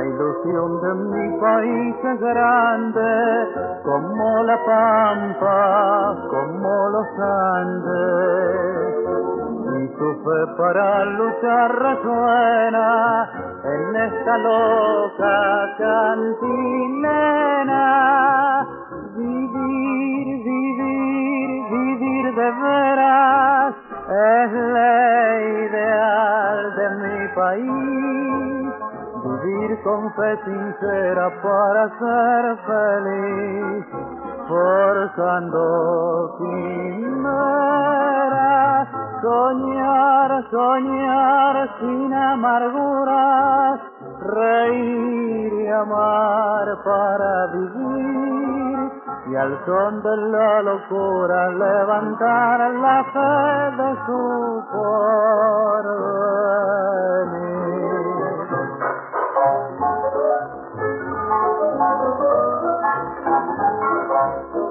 de mi país es grande, como la pampa, como los Andes. Y su fe para luchar resuena en esta loca cantilena. Vivir, vivir, vivir de veras es Vivir con fe sincera para ser feliz, forzando quimeras, soñar, soñar sin amarguras, reír y amar para vivir y al son de la locura levantar la fe de su porvenir. Thank you.